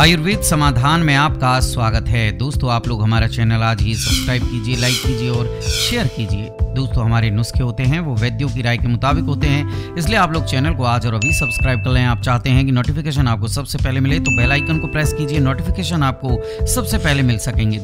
आयुर्वेद समाधान में आपका स्वागत है। दोस्तों, आप लोग हमारा चैनल आज ही सब्सक्राइब कीजिए, लाइक कीजिए और शेयर कीजिए। दोस्तों, हमारे नुस्खे होते हैं, वो वैद्यों की राय के मुताबिक होते हैं, इसलिए आप लोग चैनल को आज और अभी सब्सक्राइब कर लें। आप चाहते हैं कि नोटिफिकेशन आपको सबसे पहले मिले तो बेल आइकन को प्रेस कीजिए नोटिफिकेशन आपको सबसे पहले मिल सकेंगे।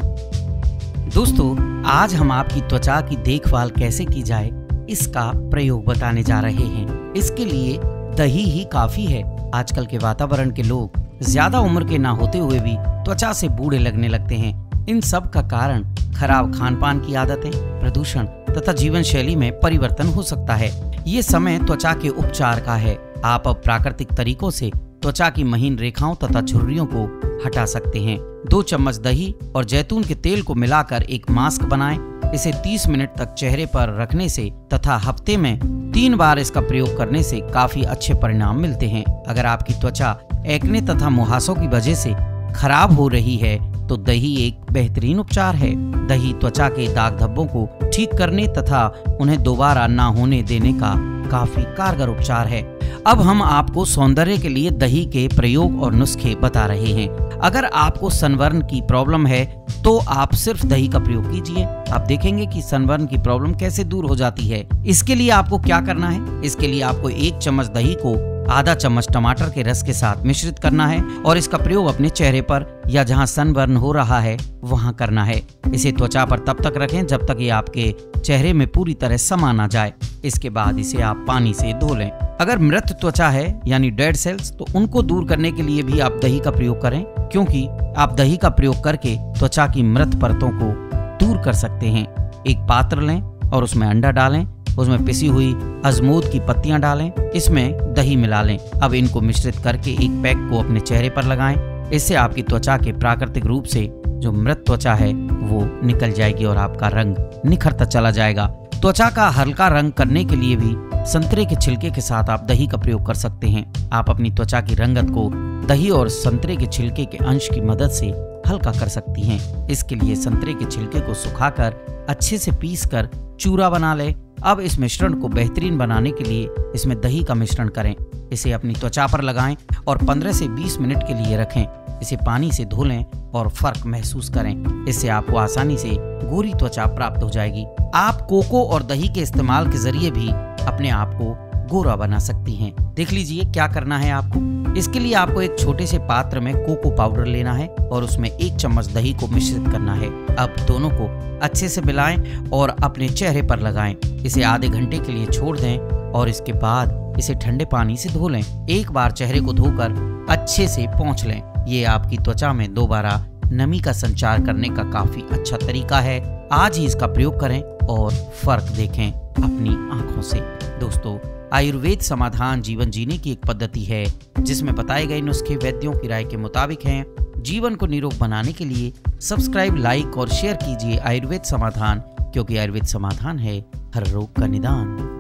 दोस्तों, आज हम आपकी त्वचा की देखभाल कैसे की जाए, इसका प्रयोग बताने जा रहे हैं। इसके लिए दही ही काफ़ी है। आजकल के वातावरण के लोग ज़्यादा उम्र के ना होते हुए भी त्वचा से बूढ़े लगने लगते हैं। इन सब का कारण खराब खान पान की आदतें, प्रदूषण तथा जीवन शैली में परिवर्तन हो सकता है। ये समय त्वचा के उपचार का है। आप अब प्राकृतिक तरीकों से त्वचा की महीन रेखाओं तथा झुर्रियों को हटा सकते हैं। दो चम्मच दही और जैतून के तेल को मिलाकर एक मास्क बनाएँ। इसे 30 मिनट तक चेहरे पर रखने से तथा हफ़्ते में तीन बार इसका प्रयोग करने से काफ़ी अच्छे परिणाम मिलते हैं। अगर आपकी त्वचा एक्ने तथा मुहासों की वजह से खराब हो रही है तो दही एक बेहतरीन उपचार है। दही त्वचा के दाग धब्बों को ठीक करने तथा उन्हें दोबारा ना होने देने का काफ़ी कारगर उपचार है। अब हम आपको सौंदर्य के लिए दही के प्रयोग और नुस्खे बता रहे हैं। अगर आपको सनवर्न की प्रॉब्लम है तो आप सिर्फ़ दही का प्रयोग कीजिए। आप देखेंगे कि सनवर्न की प्रॉब्लम कैसे दूर हो जाती है। इसके लिए आपको क्या करना है? इसके लिए आपको एक चम्मच दही को आधा चम्मच टमाटर के रस के साथ मिश्रित करना है और इसका प्रयोग अपने चेहरे पर या जहाँ सनबर्न हो रहा है, वहाँ करना है। इसे त्वचा पर तब तक रखें जब तक ये आपके चेहरे में पूरी तरह समा ना जाए। इसके बाद इसे आप पानी से धो लें। अगर मृत त्वचा है, यानी डेड सेल्स तो उनको दूर करने के लिए भी आप दही का प्रयोग करें, क्योंकि आप दही का प्रयोग करके त्वचा की मृत परतों को दूर कर सकते हैं। एक पात्र लें और उसमें अंडा डालें उसमें पिसी हुई अजमूद की पत्तियाँ डालें, इसमें दही मिला लें। अब इनको मिश्रित करके एक पैक को अपने चेहरे पर लगाएँ। इससे आपकी त्वचा के प्राकृतिक रूप से जो मृत त्वचा है, वो निकल जाएगी और आपका रंग निखरता चला जाएगा। त्वचा का हल्का रंग करने के लिए भी संतरे के छिलके के साथ आप दही का प्रयोग कर सकते हैं। आप अपनी त्वचा की रंगत को दही और संतरे के छिलके के अंश की मदद से हल्का कर सकती हैं। इसके लिए संतरे के छिलके को सुखाकर, अच्छे से पीस कर चूरा बना ले। अब इस मिश्रण को बेहतरीन बनाने के लिए इसमें दही का मिश्रण करें। इसे अपनी त्वचा पर लगाएँ और 15 से 20 मिनट के लिए रखें। इसे पानी से धो लें और फ़र्क महसूस करें। इससे आपको आसानी से गोरी त्वचा प्राप्त हो जाएगी। आप कोको और दही के इस्तेमाल के ज़रिए भी अपने आप को गोरा बना सकती हैं। देख लीजिए, क्या करना है आपको? इसके लिए आपको एक छोटे से पात्र में कोको पाउडर लेना है और उसमें एक चम्मच दही को मिश्रित करना है। अब दोनों को अच्छे से मिलाएँ और अपने चेहरे पर लगाएँ। इसे आधे घंटे के लिए छोड़ दें और इसके बाद इसे ठंडे पानी से धो लें। एक बार चेहरे को धोकर अच्छे से पहुँच लें। ये आपकी त्वचा में दोबारा नमी का संचार करने का काफ़ी अच्छा तरीका है। आज ही इसका प्रयोग करें और फ़र्क देखें अपनी आँखों से। दोस्तों आयुर्वेद समाधान जीवन जीने की एक पद्धति है, जिसमें बताए गए नुस्खे वैद्यों की राय के मुताबिक हैं। जीवन को निरोग बनाने के लिए सब्सक्राइब, लाइक और शेयर कीजिए आयुर्वेद समाधान, क्योंकि आयुर्वेद समाधान है हर रोग का निदान।